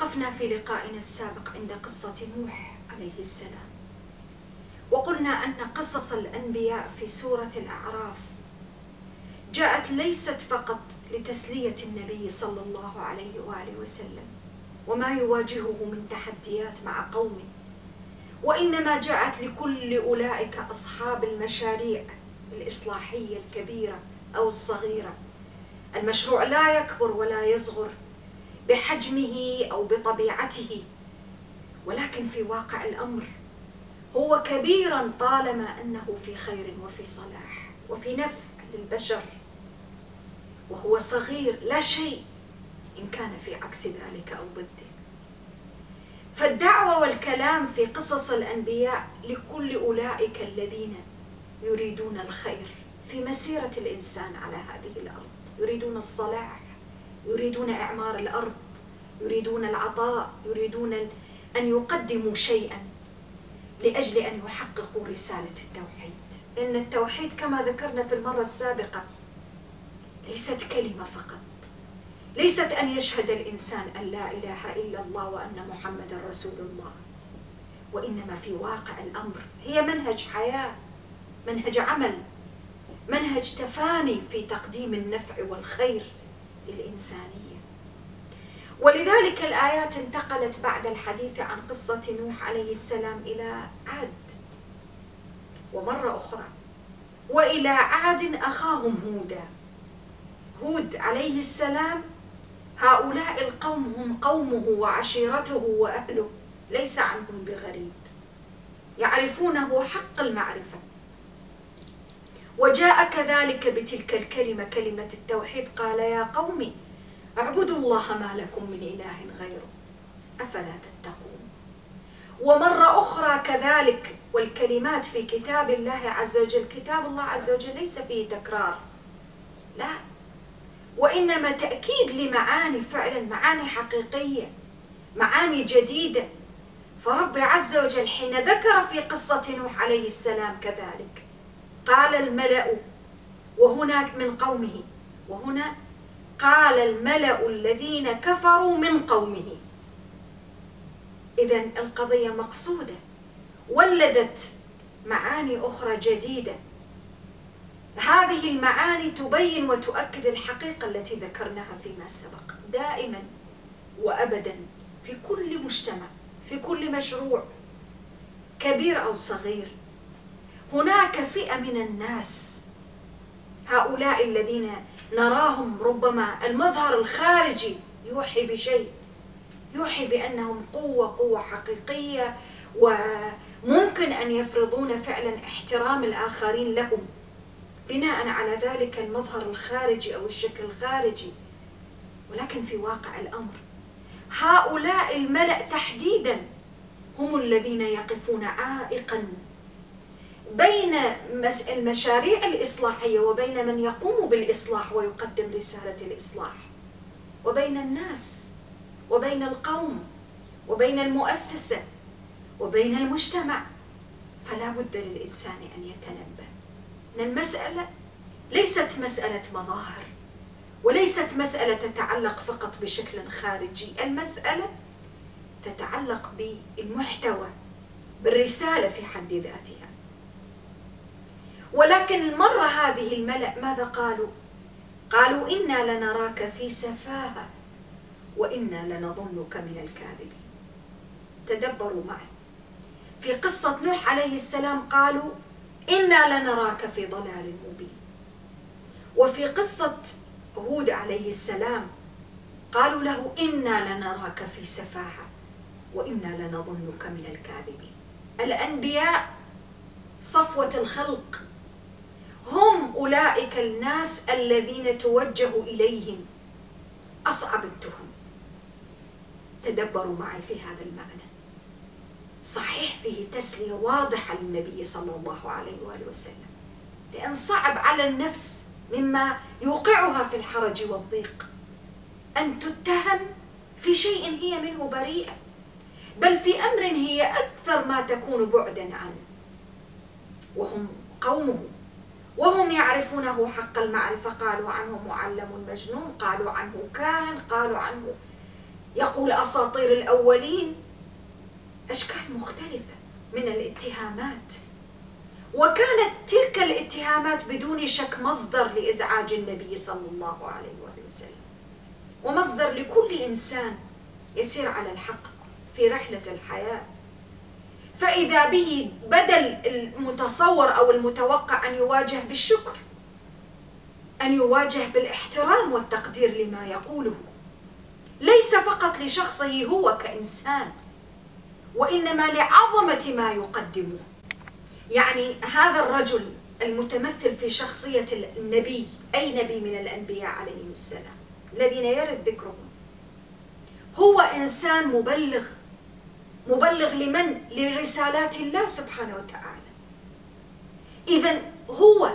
توقفنا في لقائنا السابق عند قصة نوح عليه السلام. وقلنا أن قصص الأنبياء في سورة الأعراف جاءت ليست فقط لتسلية النبي صلى الله عليه وآله وسلم وما يواجهه من تحديات مع قومه وإنما جاءت لكل أولئك أصحاب المشاريع الإصلاحية الكبيرة أو الصغيرة. المشروع لا يكبر ولا يصغر بحجمه أو بطبيعته. ولكن في واقع الأمر هو كبيرا طالما أنه في خير وفي صلاح وفي نفع للبشر. وهو صغير لا شيء إن كان في عكس ذلك أو ضده. فالدعوة والكلام في قصص الأنبياء لكل أولئك الذين يريدون الخير في مسيرة الإنسان على هذه الأرض يريدون الصلاح. يريدون إعمار الأرض يريدون العطاء يريدون أن يقدموا شيئا لأجل أن يحققوا رسالة التوحيد. لأن التوحيد كما ذكرنا في المرة السابقة ليست كلمة فقط. ليست أن يشهد الإنسان أن لا إله إلا الله وأن محمدا رسول الله. وإنما في واقع الأمر. هي منهج حياة منهج عمل منهج تفاني في تقديم النفع والخير. للإنسانية ولذلك الآيات انتقلت بعد الحديث عن قصة نوح عليه السلام إلى عاد. ومرة أخرى وإلى عاد أخاهم هودا. هود عليه السلام هؤلاء القوم هم قومه وعشيرته وأهله ليس عنهم بغريب. يعرفونه حق المعرفة. وجاء كذلك بتلك الكلمة كلمة التوحيد. قال يا قوم اعبدوا الله ما لكم من إله غيره أفلا تتقون. ومرة أخرى كذلك والكلمات في كتاب الله عز وجل كتاب الله عز وجل ليس فيه تكرار لا. وإنما تأكيد لمعاني فعلا معاني حقيقية معاني جديدة. فرب عز وجل حين ذكر في قصة نوح عليه السلام كذلك قال الملأ وهناك من قومه وهنا قال الملأ الذين كفروا من قومه. إذا القضية مقصودة ولدت معاني أخرى جديدة. هذه المعاني تبين وتؤكد الحقيقة التي ذكرناها فيما سبق دائما وأبدا في كل مجتمع في كل مشروع كبير أو صغير. هناك فئة من الناس هؤلاء الذين نراهم ربما المظهر الخارجي يوحي بشيء يوحي بأنهم قوة قوة حقيقية وممكن أن يفرضون فعلا احترام الآخرين لهم بناء على ذلك المظهر الخارجي أو الشكل الخارجي ولكن في واقع الأمر. هؤلاء الملأ تحديدا هم الذين يقفون عائقا بين المشاريع الإصلاحية وبين من يقوم بالإصلاح ويقدم رسالة الإصلاح وبين الناس وبين القوم وبين المؤسسة وبين المجتمع فلا بد للإنسان أن يتنبه. أن المسألة ليست مسألة مظاهر وليست مسألة تتعلق فقط بشكل خارجي. المسألة تتعلق بالمحتوى بالرسالة في حد ذاتها. ولكن المرة هذه الملأ ماذا قالوا؟ قالوا إنا لنراك في سفاهة وإنا لنظنك من الكاذبين. تدبروا معي. في قصة نوح عليه السلام قالوا إنا لنراك في ضلال مبين. وفي قصة هود عليه السلام قالوا له إنا لنراك في سفاهة وإنا لنظنك من الكاذبين. الأنبياء صفوة الخلق هم أولئك الناس الذين توجه إليهم. أصعب التهم. تدبروا معي في هذا المعنى. صحيح فيه تسلية واضحة للنبي صلى الله عليه وآله وسلم. لأن صعب على النفس مما يوقعها في الحرج والضيق. أن تتهم في شيء هي منه بريئة. بل في أمر هي أكثر ما تكون بعدا عنه. وهم قومه وهم يعرفونه حق المعرفة. قالوا عنه معلم مجنون قالوا عنه كاهن قالوا عنه يقول أساطير الأولين. أشكال مختلفة من الاتهامات. وكانت تلك الاتهامات بدون شك مصدر لإزعاج النبي صلى الله عليه وسلم ومصدر لكل إنسان يسير على الحق في رحلة الحياة. فإذا به بدل المتصور أو المتوقع أن يواجه بالشكر أن يواجه بالإحترام والتقدير لما يقوله. ليس فقط لشخصه هو كإنسان وإنما لعظمة ما يقدمه. يعني هذا الرجل المتمثل في شخصية النبي أي نبي من الأنبياء عليهم السلام الذين يرد ذكرهم. هو إنسان مبلغ مبلغ لمن؟ لرسالات الله سبحانه وتعالى. إذا هو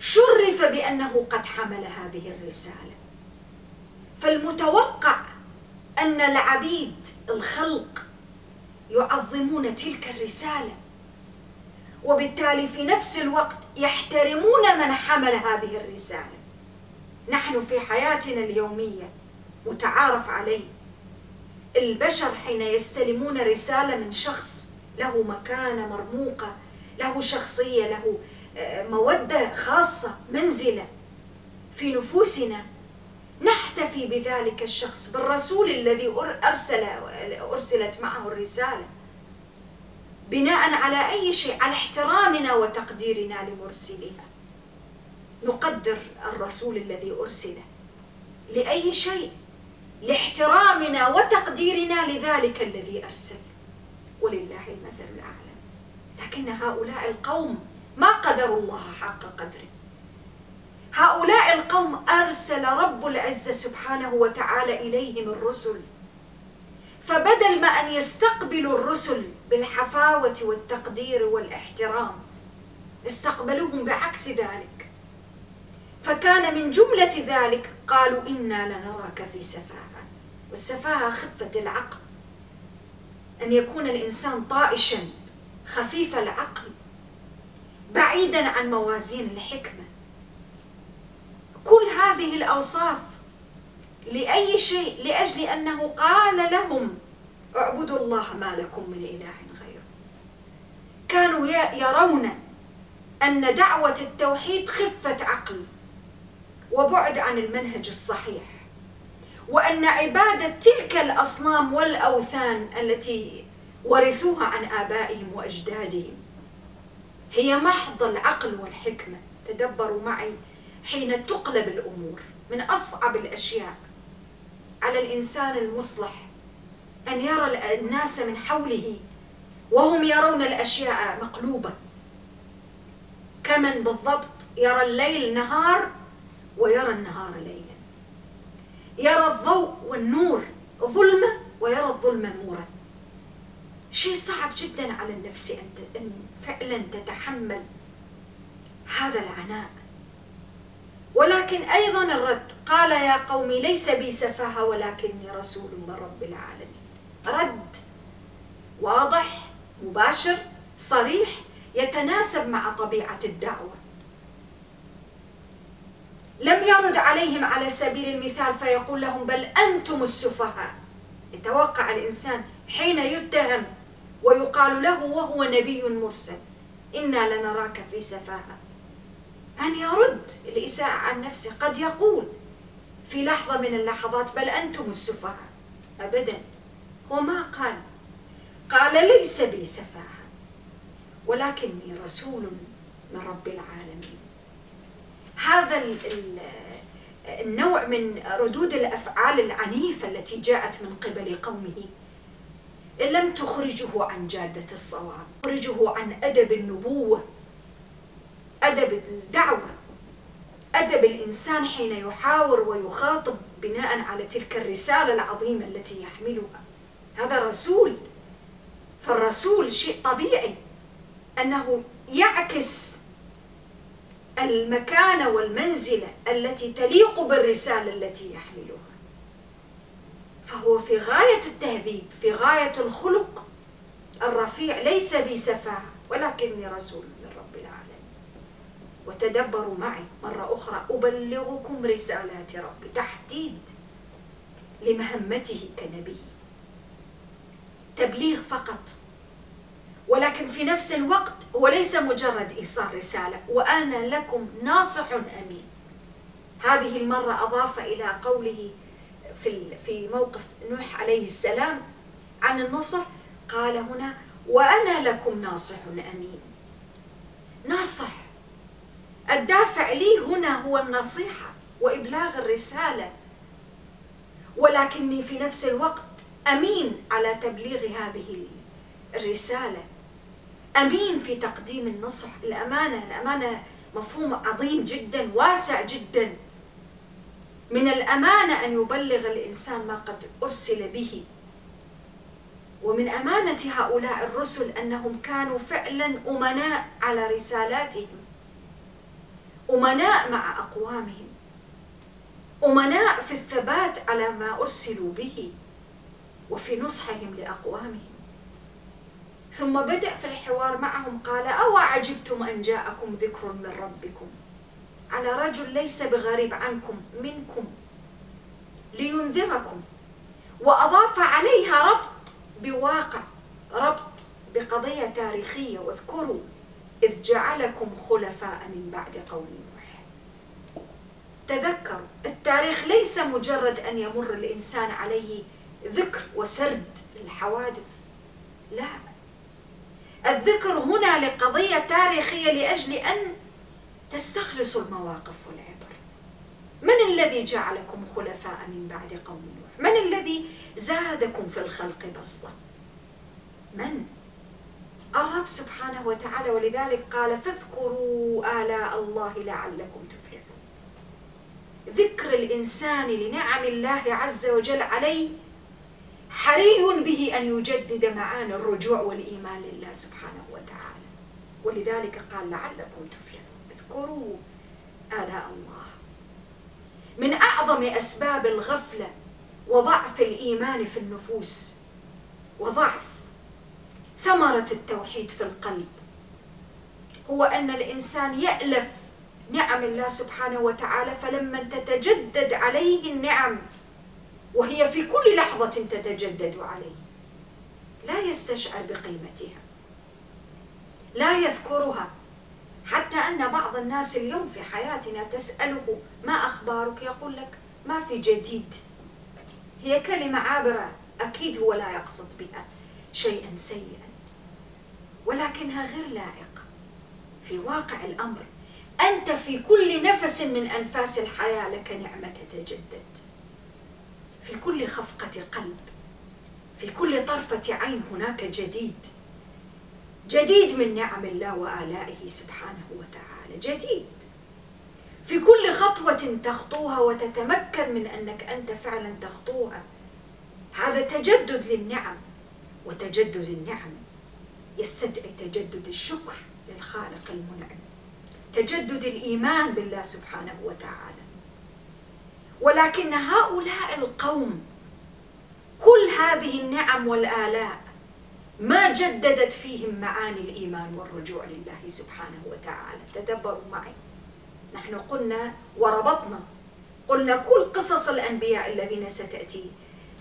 شرف بأنه قد حمل هذه الرسالة. فالمتوقع أن العبيد الخلق يعظمون تلك الرسالة. وبالتالي في نفس الوقت يحترمون من حمل هذه الرسالة. نحن في حياتنا اليومية متعارف عليه. البشر حين يستلمون رسالة من شخص له مكانة مرموقة له شخصية له آه، مودة خاصة منزلة. في نفوسنا نحتفي بذلك الشخص بالرسول الذي أرسل أرسلت معه الرسالة. بناء على أي شيء؟ على احترامنا وتقديرنا لمرسلها. نقدر الرسول الذي أرسل لأي شيء؟ لاحترامنا وتقديرنا لذلك الذي أرسل. ولله المثل الأعلى. لكن هؤلاء القوم ما قدروا الله حق قدره. هؤلاء القوم أرسل رب العزة سبحانه وتعالى إليهم الرسل. فبدل ما أن يستقبلوا الرسل بالحفاوة والتقدير والإحترام استقبلوهم بعكس ذلك. فكان من جملة ذلك قالوا إنا لنراك في سفاهة. والسفاهة خفة العقل. أن يكون الإنسان طائشا خفيف العقل بعيدا عن موازين الحكمة. كل هذه الأوصاف لأي شيء لأجل أنه قال لهم اعبدوا الله ما لكم من إله غيره. كانوا يرون أن دعوة التوحيد خفة عقل وبعد عن المنهج الصحيح. وأن عبادة تلك الأصنام والأوثان التي ورثوها عن آبائهم وأجدادهم هي محض العقل والحكمة. تدبروا معي حين تقلب الأمور. من أصعب الأشياء على الإنسان المصلح أن يرى الناس من حوله وهم يرون الأشياء مقلوبة. كمن بالضبط يرى الليل نهار ويرى النهار ليلا يرى الضوء والنور ظلمة ويرى الظلمة نورا. شيء صعب جدا على النفس أن فعلا تتحمل هذا العناء. ولكن أيضا الرد قال يا قومي ليس بي سفاهة ولكني رسول من رب العالمين. رد واضح مباشر صريح يتناسب مع طبيعة الدعوة. لم يرد عليهم على سبيل المثال فيقول لهم بل أنتم السفهاء. يتوقع الإنسان حين يتهم ويقال له وهو نبي مرسل إنا لنراك في سفاهة. أن يرد الإساءة عن نفسه قد يقول في لحظة من اللحظات بل أنتم السفهاء. أبدا. هو ما قال؟ قال ليس بي سفاهة ولكني رسول من رب العالمين. هذا النوع من ردود الأفعال العنيفه التي جاءت من قبل قومه. لم تخرجه عن جادة الصواب تخرجه عن أدب النبوة أدب الدعوة. أدب الإنسان حين يحاور ويخاطب بناء على تلك الرسالة العظيمة التي يحملها. هذا رسول فالرسول شيء طبيعي أنه يعكس المكانة والمنزلة التي تليق بالرسالة التي يحملها. فهو في غاية التهذيب في غاية الخلق الرفيع ليس بي سفاهة ولكني رسول من رب العالمين. وتدبروا معي مرة أخرى أبلغكم رسالات ربي تحديد لمهمته كنبي تبليغ فقط. ولكن في نفس الوقت هو ليس مجرد ايصال رسالة. وأنا لكم ناصح أمين. هذه المرة أضاف إلى قوله في في موقف نوح عليه السلام عن النصح قال هنا وأنا لكم ناصح أمين. ناصح. الدافع لي هنا هو النصيحة وإبلاغ الرسالة. ولكني في نفس الوقت أمين على تبليغ هذه الرسالة. أمين في تقديم النصح. الأمانة الأمانة مفهوم عظيم جدا واسع جدا. من الأمانة أن يبلغ الإنسان ما قد أرسل به. ومن أمانة هؤلاء الرسل أنهم كانوا فعلا أمناء على رسالاتهم. أمناء مع أقوامهم. أمناء في الثبات على ما أرسلوا به. وفي نصحهم لأقوامهم. ثم بدأ في الحوار معهم قال أو عجبتم أن جاءكم ذكر من ربكم؟ على رجل ليس بغريب عنكم منكم لينذركم. وأضاف عليها ربط بواقع ربط بقضية تاريخية واذكروا إذ جعلكم خلفاء من بعد قوم نوح. تذكروا التاريخ ليس مجرد أن يمر الإنسان عليه ذكر وسرد الحوادث لا. الذكر هنا لقضية تاريخية لأجل أن تستخلصوا المواقف والعبر. من الذي جعلكم خلفاء من بعد قوم نوح؟ من الذي زادكم في الخلق بسطة؟ من؟ الرب سبحانه وتعالى. ولذلك قال فاذكروا آلاء الله لعلكم تفلحون. ذكر الإنسان لنعم الله عز وجل عليه حري به أن يجدد معاني الرجوع والإيمان لله سبحانه وتعالى. ولذلك قال لعلكم تفلحون. اذكروا آلاء الله. من أعظم أسباب الغفلة وضعف الإيمان في النفوس وضعف ثمرة التوحيد في القلب هو أن الإنسان يألف نعم الله سبحانه وتعالى فلما تتجدد عليه النعم وهي في كل لحظة تتجدد عليه. لا يستشعر بقيمتها. لا يذكرها. حتى أن بعض الناس اليوم في حياتنا تسأله ما أخبارك؟ يقول لك ما في جديد. هي كلمة عابرة أكيد هو لا يقصد بها شيئا سيئا. ولكنها غير لائقة. في واقع الأمر أنت في كل نفس من أنفاس الحياة لك نعمة تتجدد. في كل خفقة قلب في كل طرفة عين هناك جديد جديد من نعم الله وآلائه سبحانه وتعالى جديد. في كل خطوة تخطوها وتتمكن من أنك أنت فعلا تخطوها. هذا تجدد للنعم وتجدد النعم يستدعي تجدد الشكر للخالق المنعم تجدد الإيمان بالله سبحانه وتعالى. ولكن هؤلاء القوم كل هذه النعم والآلاء ما جددت فيهم معاني الإيمان والرجوع لله سبحانه وتعالى. تدبروا معي. نحن قلنا وربطنا قلنا كل قصص الأنبياء الذين ستأتي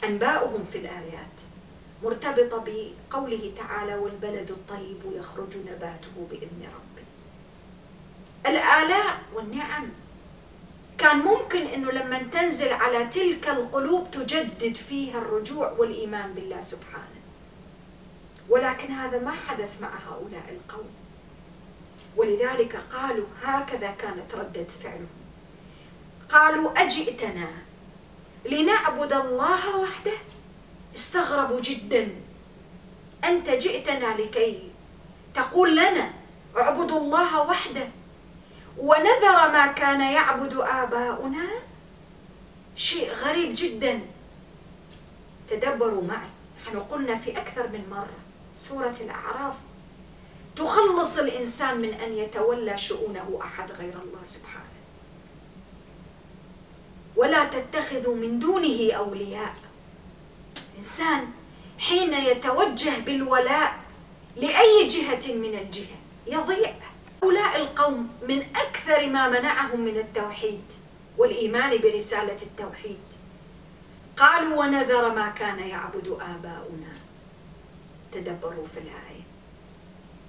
أنباؤهم في الآيات مرتبطة بقوله تعالى والبلد الطيب يخرج نباته بإذن ربه. الآلاء والنعم كان ممكن إنه لما تنزل على تلك القلوب تجدد فيها الرجوع والإيمان بالله سبحانه. ولكن هذا ما حدث مع هؤلاء القوم. ولذلك قالوا هكذا كانت ردة فعلهم قالوا أجئتنا لنعبد الله وحده؟ استغربوا جدا. أنت جئتنا لكي تقول لنا اعبدوا الله وحده؟ ونذر ما كان يعبد آباؤنا؟ شيء غريب جدا. تدبروا معي. نحن قلنا في أكثر من مرة. سورة الأعراف. تخلص الإنسان من أن يتولى شؤونه أحد غير الله سبحانه. ولا تتخذوا من دونه أولياء. إنسان حين يتوجه بالولاء لأي جهة من الجهة يضيع. هؤلاء القوم من أكثر ما منعهم من التوحيد والإيمان برسالة التوحيد. قالوا ونذر ما كان يعبد آباؤنا. تدبروا في الآية.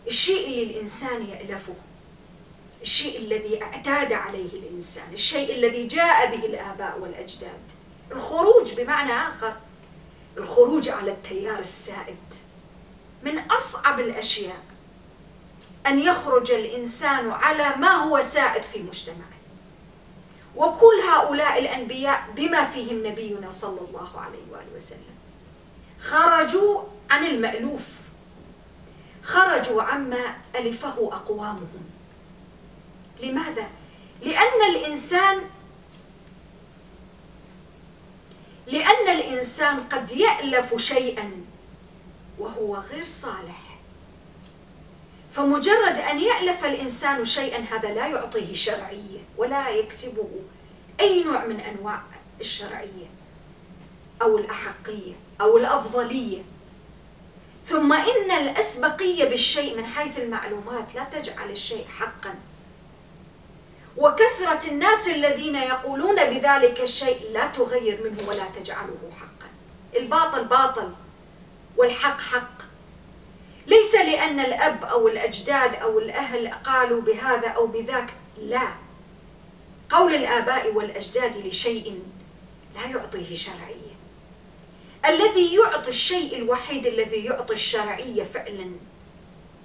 الشيء اللي الإنسان يألفه الشيء الذي اعتاد عليه الإنسان الشيء الذي جاء به الآباء والأجداد. الخروج بمعنى آخر الخروج على التيار السائد. من أصعب الأشياء أن يخرج الإنسان على ما هو سائد في مجتمعه. وكل هؤلاء الأنبياء بما فيهم نبينا صلى الله عليه وآله وسلم. خرجوا عن المألوف. خرجوا عما ألفه أقوامهم. لماذا؟ لأن الإنسان لأن الإنسان قد يألف شيئا وهو غير صالح. فمجرد أن يألف الإنسان شيئا هذا لا يعطيه شرعية ولا يكسبه أي نوع من أنواع الشرعية أو الأحقية أو الأفضلية. ثم إن الأسبقية بالشيء من حيث المعلومات لا تجعل الشيء حقا. وكثرة الناس الذين يقولون بذلك الشيء لا تغير منه ولا تجعله حقا. الباطل باطل والحق حق. ليس لأن الأب أو الأجداد أو الأهل قالوا بهذا أو بذاك لا. قول الآباء والأجداد لشيء لا يعطيه شرعية. الذي يعطي الشيء الوحيد الذي يعطي الشرعية فعلا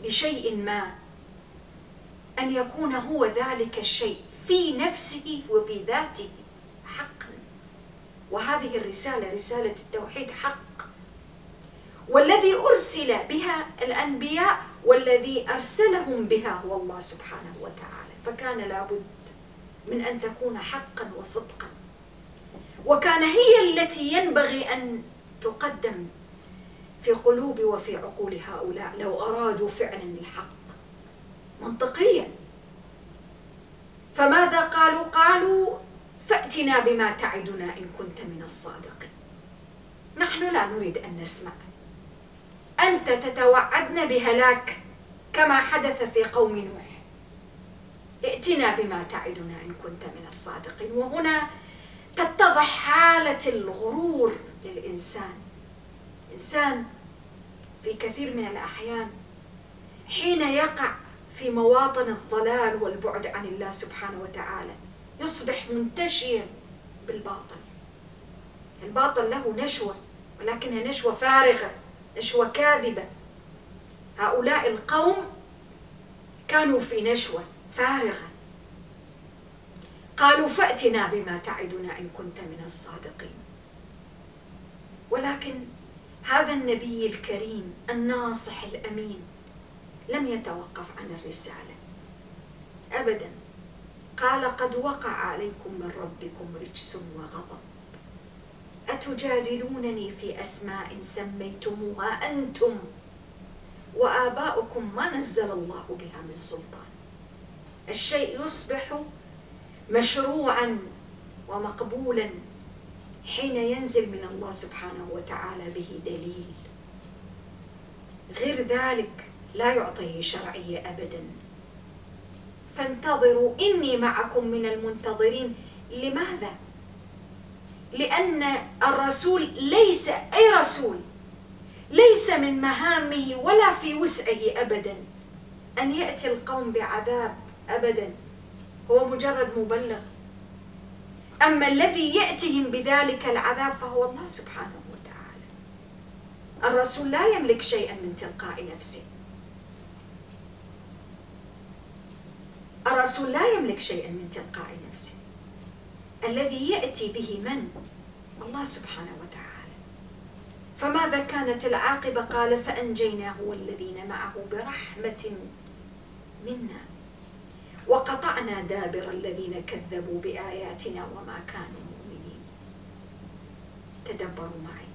لشيء ما أن يكون هو ذلك الشيء في نفسه وفي ذاته حقا. وهذه الرسالة رسالة التوحيد حق. والذي أرسل بها الأنبياء والذي أرسلهم بها هو الله سبحانه وتعالى. فكان لابد من أن تكون حقا وصدقا. وكان هي التي ينبغي أن تقدم في قلوب وفي عقول هؤلاء لو أرادوا فعلا الحق منطقيا. فماذا قالوا؟ قالوا فأتنا بما تعدنا إن كنت من الصادقين. نحن لا نريد أن نسمع. أنت تتوعدنا بهلاك كما حدث في قوم نوح. ائتنا بما تعدنا إن كنت من الصادقين. وهنا تتضح حالة الغرور للإنسان. إنسان في كثير من الأحيان حين يقع في مواطن الضلال والبعد عن الله سبحانه وتعالى يصبح منتشيا بالباطل. الباطل له نشوة ولكنها نشوة فارغة. نشوة كاذبة؟ هؤلاء القوم كانوا في نشوة فارغة. قالوا فأتنا بما تعدنا إن كنت من الصادقين. ولكن هذا النبي الكريم الناصح الأمين لم يتوقف عن الرسالة. أبدا قال قد وقع عليكم من ربكم رجس وغضب. أتجادلونني في أسماء سميتموها أنتم؟ وآباؤكم ما نزل الله بها من سلطان. الشيء يصبح مشروعا ومقبولا حين ينزل من الله سبحانه وتعالى به دليل. غير ذلك لا يعطيه شرعيه ابدا. فانتظروا إني معكم من المنتظرين. لماذا؟ لأن الرسول ليس أي رسول ليس من مهامه ولا في وسعه ابدا. أن يأتي القوم بعذاب ابدا هو مجرد مبلغ. أما الذي يأتيهم بذلك العذاب فهو الله سبحانه وتعالى. الرسول لا يملك شيئا من تلقاء نفسه. الرسول لا يملك شيئا من تلقاء نفسه. الذي يأتي به من؟ الله سبحانه وتعالى. فماذا كانت العاقبة؟ قال فأنجيناه والذين معه برحمة منا. وقطعنا دابر الذين كذبوا بآياتنا وما كانوا مؤمنين. تدبروا معي.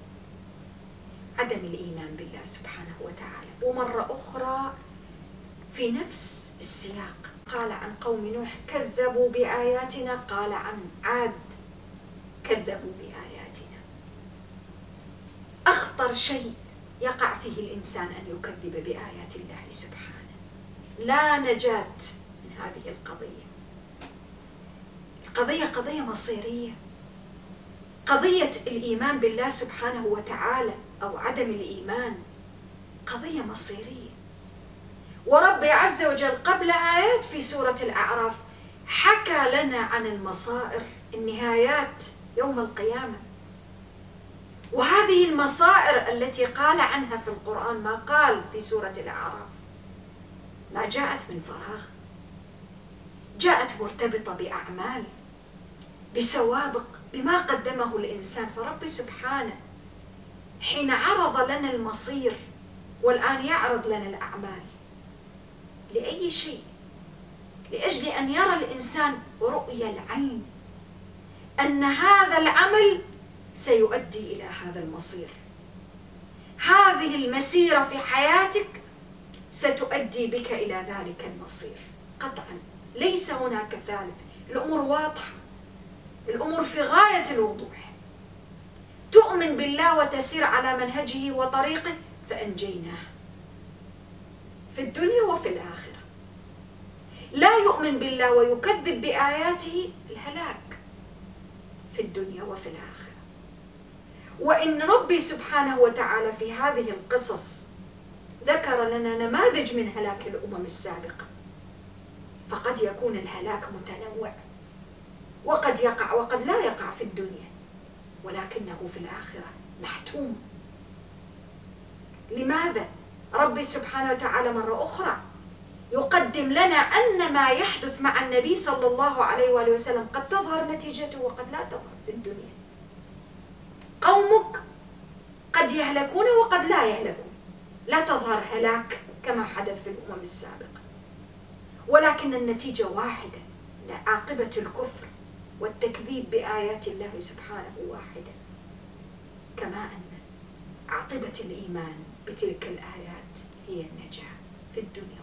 عدم الإيمان بالله سبحانه وتعالى. ومرة أخرى في نفس السياق. قال عن قوم نوح كذبوا بآياتنا. قال عن عاد كذبوا بآياتنا. أخطر شيء يقع فيه الإنسان أن يكذب بآيات الله سبحانه. لا نجاة هذه القضية. القضية قضية مصيرية. قضية الإيمان بالله سبحانه وتعالى أو عدم الإيمان قضية مصيرية. وربي عز وجل قبل آيات في سورة الأعراف حكى لنا عن المصائر النهايات يوم القيامة. وهذه المصائر التي قال عنها في القرآن ما قال في سورة الأعراف. ما جاءت من فراغ جاءت مرتبطة بأعمال بسوابق بما قدمه الإنسان. فرب سبحانه حين عرض لنا المصير والآن يعرض لنا الأعمال. لأي شيء لأجل أن يرى الإنسان رؤية العين أن هذا العمل سيؤدي إلى هذا المصير. هذه المسيرة في حياتك ستؤدي بك إلى ذلك المصير قطعا. ليس هناك ثالث. الأمور واضحة. الأمور في غاية الوضوح. تؤمن بالله وتسير على منهجه وطريقه فأنجيناه. في الدنيا وفي الآخرة. لا يؤمن بالله ويكذب بآياته الهلاك في الدنيا وفي الآخرة. وإن ربي سبحانه وتعالى في هذه القصص ذكر لنا نماذج من هلاك الأمم السابقة. فقد يكون الهلاك متنوع. وقد يقع وقد لا يقع في الدنيا. ولكنه في الآخرة محتوم. لماذا؟ ربي سبحانه وتعالى مرة أخرى يقدم لنا أن ما يحدث مع النبي صلى الله عليه وآله وسلم قد تظهر نتيجته وقد لا تظهر في الدنيا. قومك قد يهلكون وقد لا يهلكون. لا تظهر هلاك كما حدث في الأمم السابقة. ولكن النتيجة واحدة عاقبة الكفر والتكذيب بآيات الله سبحانه واحدة. كما أن عاقبة الإيمان بتلك الآيات هي النجاح في الدنيا